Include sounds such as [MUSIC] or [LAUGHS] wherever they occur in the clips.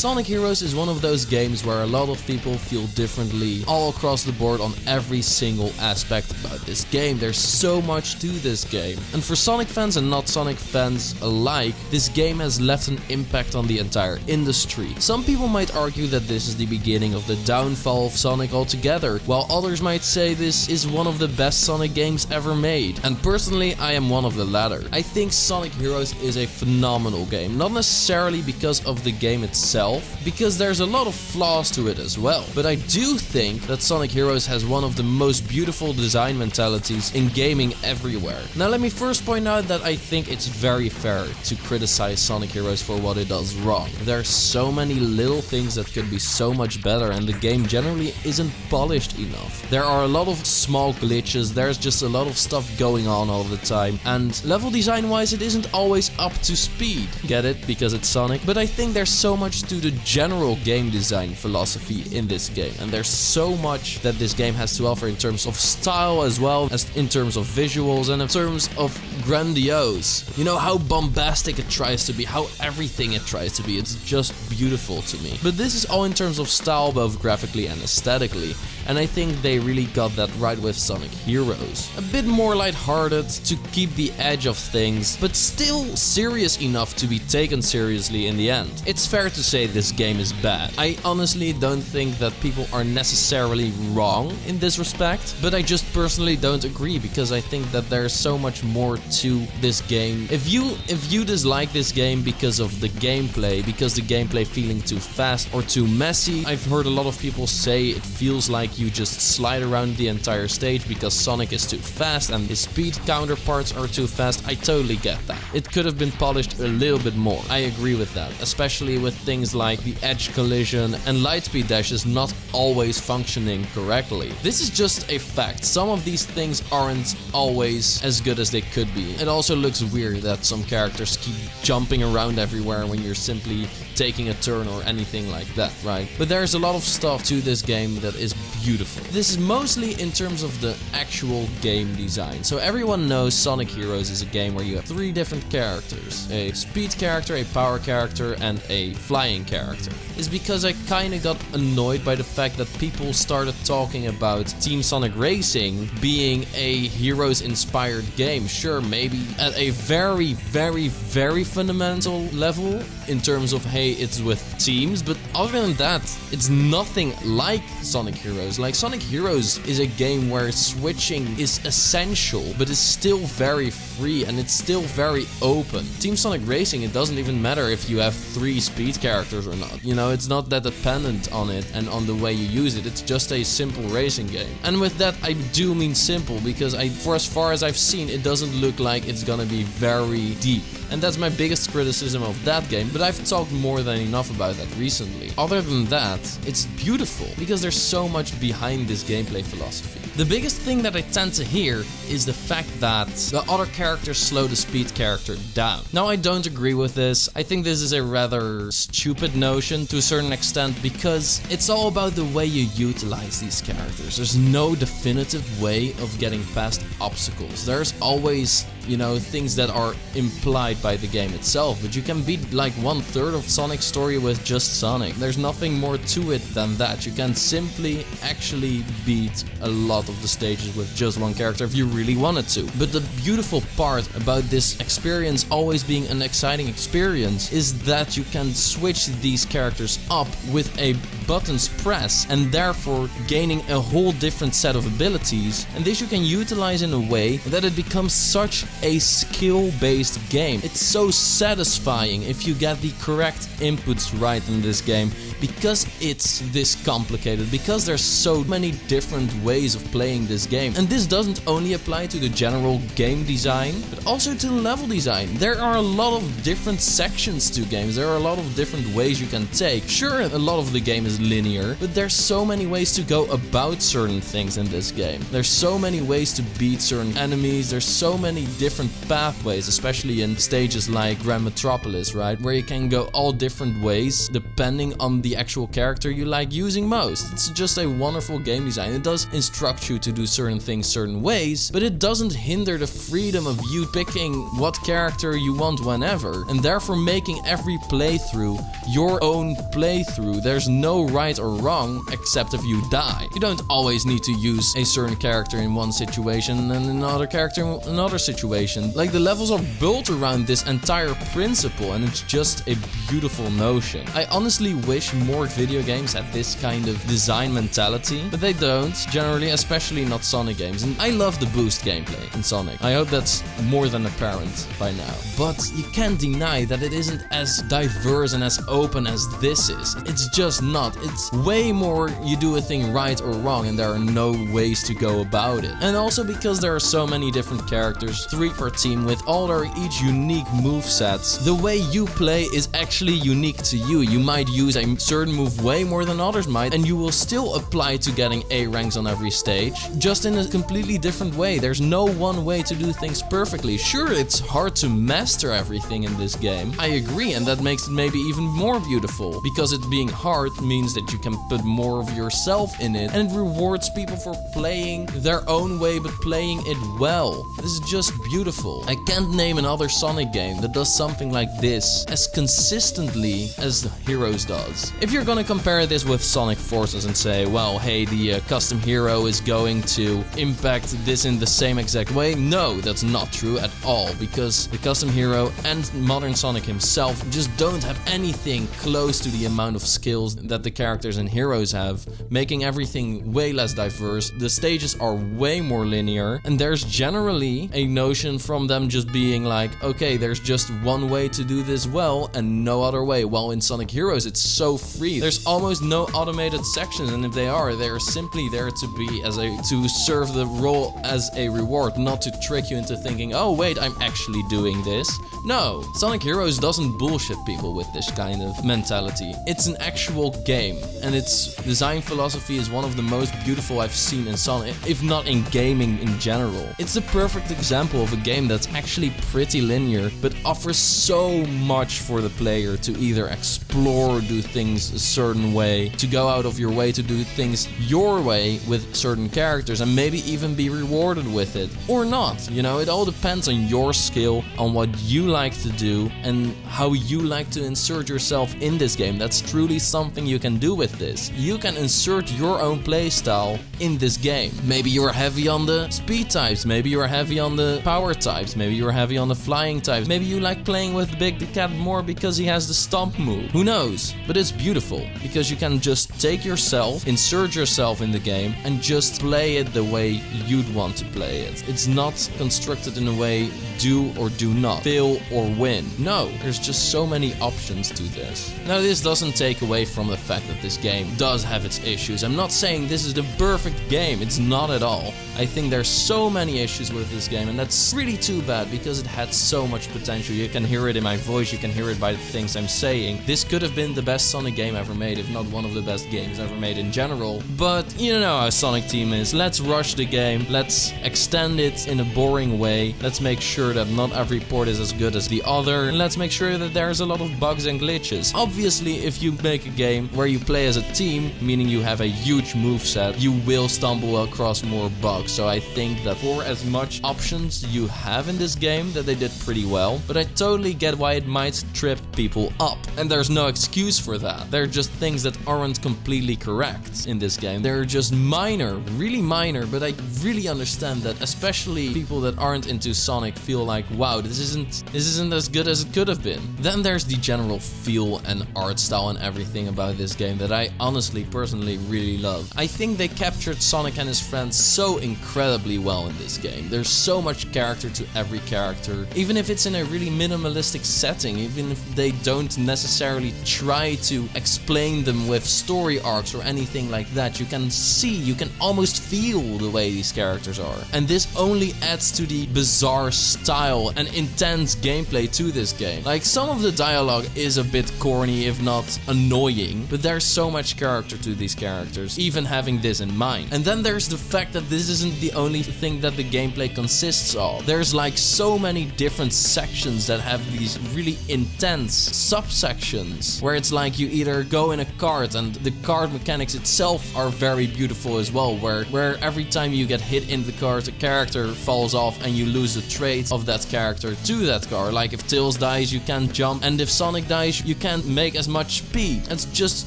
Sonic Heroes is one of those games where a lot of people feel differently all across the board on every single aspect about this game. There's so much to this game. And for Sonic fans and not Sonic fans alike, this game has left an impact on the entire industry. Some people might argue that this is the beginning of the downfall of Sonic altogether, while others might say this is one of the best Sonic games ever made. And personally, I am one of the latter. I think Sonic Heroes is a phenomenal game, not necessarily because of the game itself, because there's a lot of flaws to it as well. But I do think that Sonic Heroes has one of the most beautiful design mentalities in gaming everywhere. Now let me first point out that I think it's very fair to criticize Sonic Heroes for what it does wrong. There are so many little things that could be so much better and the game generally isn't polished enough. There are a lot of small glitches, there's just a lot of stuff going on all the time and level design wise it isn't always up to speed. Get it? Because it's Sonic. But I think there's so much to the general game design philosophy in this game and there's so much that this game has to offer in terms of style as well as in terms of visuals and in terms of grandiose. You know how bombastic it tries to be, how everything it tries to be. It's just beautiful to me. But this is all in terms of style both graphically and aesthetically and I think they really got that right with Sonic Heroes. A bit more lighthearted to keep the edge of things, but still serious enough to be taken seriously in the end. It's fair to say this game is bad. I honestly don't think that people are necessarily wrong in this respect, but I just personally don't agree because I think that there's so much more to this game. If you if you dislike this game because of the gameplay, because the gameplay feeling too fast or too messy, I've heard a lot of people say it feels like you just slide around the entire stage because Sonic is too fast and his speed counterparts are too fast. I totally get that. It could have been polished a little bit more. I agree with that, especially with things like the edge collision and lightspeed dashes not always functioning correctly. This is just a fact. Some of these things aren't always as good as they could be. It also looks weird that some characters keep jumping around everywhere when you're simply taking a turn or anything like that, right? But there's a lot of stuff to this game that is beautiful. This is mostly in terms of the actual game design. So everyone knows Sonic Heroes is a game where you have three different characters. A speed character, a power character, and a flying character. Is because I kinda got annoyed by the fact that people started talking about Team Sonic Racing being a Heroes inspired game. Sure, maybe at a very, very, very fundamental level in terms of hey, it's with teams, but other than that, it's nothing like Sonic Heroes. Like Sonic Heroes is a game where switching is essential, but it's still very free and it's still very open. Team Sonic Racing, it doesn't even matter if you have three speed characters or not. You know, it's not that dependent on it and on the way you use it. It's just a simple racing game. And with that, I do mean simple because I, for as far as I've seen, it doesn't look like it's gonna be very deep. And that's my biggest criticism of that game, but I've talked more than enough about that recently. Other than that, it's beautiful because there's so much behind this gameplay philosophy. The biggest thing that I tend to hear is the fact that the other characters slow the speed character down. Now, I don't agree with this. I think this is a rather stupid notion to a certain extent because it's all about the way you utilize these characters. There's no definitive way of getting past obstacles. There's always you know, things that are implied by the game itself, but you can beat like one third of Sonic's story with just Sonic. There's nothing more to it than that. You can simply actually beat a lot of the stages with just one character if you really wanted to. But the beautiful part about this experience always being an exciting experience is that you can switch these characters up with a buttons press and therefore gaining a whole different set of abilities and this you can utilize in a way that it becomes such a skill based game. It's so satisfying if you get the correct inputs right in this game because it's this complicated, because there's so many different ways of playing this game. And this doesn't only apply to the general game design, but also to level design. There are a lot of different sections to games, there are a lot of different ways you can take. Sure, a lot of the game is linear, but there's so many ways to go about certain things in this game. There's so many ways to beat certain enemies, there's so many different pathways, especially in stages like Grand Metropolis, right? Where you can go all different ways depending on the actual character you like using most. It's just a wonderful game design. It does instruct you to do certain things certain ways, but it doesn't hinder the freedom of you picking what character you want whenever, and therefore making every playthrough your own playthrough. There's no right or wrong except if you die. You don't always need to use a certain character in one situation and another character in another situation. Like the levels are built around this entire principle and it's just a beautiful notion. I honestly wish more video games had this kind of design mentality, but they don't, generally, especially not Sonic games. And I love the boost gameplay in Sonic. I hope that's more than apparent by now. But you can't deny that it isn't as diverse and as open as this is. It's just not. It's way more you do a thing right or wrong and there are no ways to go about it. And also because there are so many different characters, three per team with all their each unique move sets, the way you play is actually unique to you. You might use a certain move way more than others might and you will still apply to getting A ranks on every stage, just in a completely different way. There's no one way to do things perfectly. Sure, it's hard to master everything in this game. I agree, and that makes it maybe even more beautiful. Because it being hard means that you can put more of yourself in it, and it rewards people for playing their own way but playing it well. This is just beautiful. I can't name another Sonic game that does something like this as consistently as Heroes does. If you're gonna compare this with Sonic Forces and say, well, hey, the uh, custom hero is going to impact this in the same exact way, no, that's not true at all because the custom hero and modern Sonic himself just don't have anything close to the amount of skills that the characters and heroes have, making everything way less diverse. The stages are way more linear, and there's generally a notion from them just being like, okay, there's just one way to do this well and no other way. While in Sonic Heroes, it's so free. There's almost no automated sections, and if they are, they're simply there to be as a to serve the role as a reward, not to trick you into thinking, oh wait, I'm actually doing this. No, Sonic Heroes doesn't bullshit people with this kind of mentality. It's an actual game, and its design philosophy is one of the most beautiful I've seen in Sonic, if not in gaming in general. It's the perfect example of a game that's actually pretty linear, but offers so much for the player to either explore or do things a certain way, to go out of your way to do things your way with certain characters, and maybe even be rewarded with it, or not. You know, it all depends on your skill, on what you like to do, and how you like to insert yourself in this game. That's truly something you can do with this. You can insert your own playstyle in this game. Maybe you're heavy on the speed types, maybe you're heavy on the power types, maybe you're heavy on the flying types, maybe you like playing with Big the Cat more because he has the stomp move. Who knows? But it's beautiful because you can just take yourself, insert yourself in the game, and just play it the way you'd want to play it. It's not constructed in a way do or do not, fail or win. No, there's just so many options to this. Now, this doesn't take away from the fact that this game does have its issues. I'm not saying this is the perfect game, it's not at all. I think there's so many issues with this game, and that's really too bad because it had so much potential. You can hear it in my voice, you can hear it by the things I'm saying. This could have been the best Sonic game ever made, if not one of the best games ever made in general. But you know how Sonic Team is. Let's rush the game, let's extend it in a boring way, let's make sure that not every port is as good as the other, and let's make sure that there's a lot of bugs and glitches. Obviously, if you make a game where you play as a team, meaning you have a huge move set, you will stumble across more bugs. So I think that for as much options you have in this game, that they did pretty well. But I totally get why it might trip people up. And there's no excuse for that. They're just things that aren't completely correct in this game. They're just minor, really minor, but I really understand that especially people that aren't into Sonic feel like, wow, this isn't this isn't as good as it could have been. Then there's the general feel and art style and everything about this game that I honestly personally really love. I think they captured Sonic and his friends so incredibly well in this game. There's so much character to every character, even if it's in a really minimalistic setting, even if they don't necessarily try to explain them with story arcs or anything like that. You can see, you can almost feel the way these characters are. And this only adds to the bizarre style and intense gameplay to this game. Like some of the dialogue is a bit corny if not annoying, but there's so much character to these characters, even having this in mind. And then there's the fact that this isn't the only thing that the gameplay consists of. There's like so many different sections that have these really intense subsections where it's like you either go in a cart and the cart mechanics itself are very beautiful as well where where every time you get hit in the cart a character falls off and you lose the trait of that character to that car. Like if Tails dies you can't jump and if Sonic dies you can't make as much speed. It's just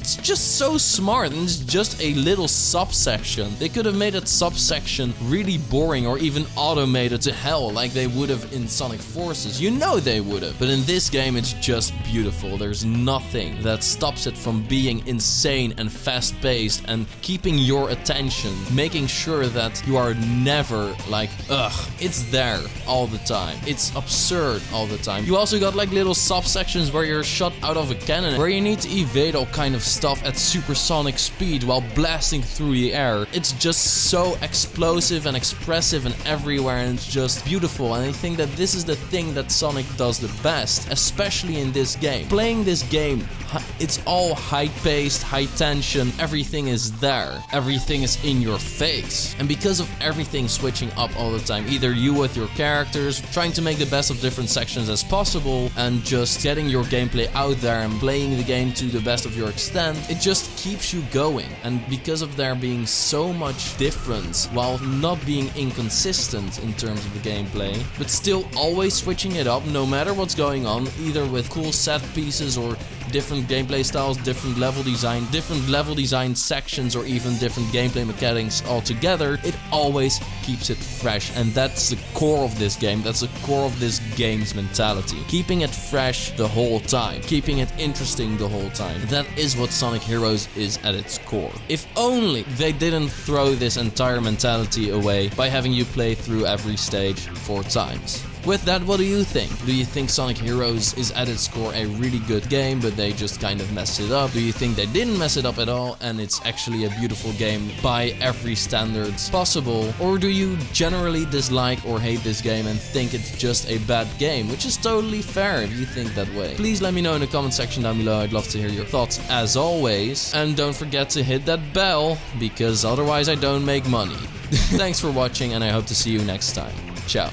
it's just so smart and it's just a little subsection they could have made that subsection really boring or even automated to hell like they would have in Sonic Forces you know they would have but in this game it's just beautiful there's nothing that stops it from being insane and fast paced and keeping your attention, making sure that you are never like, ugh, it's there all the time. It's absurd all the time. You also got like little subsections where you're shot out of a cannon, where you need to evade all kind of stuff at supersonic speed while blasting through the air. It's just so explosive and expressive and everywhere, and it's just beautiful. And I think that this is the thing that Sonic does the best, especially in this game. Playing this game, it's all high paced, high tension, everything is there, everything is in your face. And because of everything switching up all the time, either you with your characters, trying to make the best of different sections as possible, and just getting your gameplay out there and playing the game to the best of your extent, it just keeps you going. And because of there being so much difference while not being inconsistent in terms of the gameplay, but still always switching it up no matter what's going on, either with cool set pieces or different gameplay styles, different level design, different level design sections, or even different gameplay mechanics altogether, it always keeps it fresh. And that's the core of this game. That's the core of this game's mentality. Keeping it fresh the whole time, keeping it interesting the whole time. That is what Sonic Heroes is at its core. If only they didn't throw this entire mentality away by having you play through every stage four times. With that, what do you think? Do you think Sonic Heroes is at its core a really good game, but they just kind of messed it up? Do you think they didn't mess it up at all and it's actually a beautiful game by every standard possible? Or do you generally dislike or hate this game and think it's just a bad game, which is totally fair if you think that way? Please let me know in the comment section down below. I'd love to hear your thoughts as always. And don't forget to hit that bell because otherwise I don't make money. [LAUGHS] Thanks for watching and I hope to see you next time. Ciao.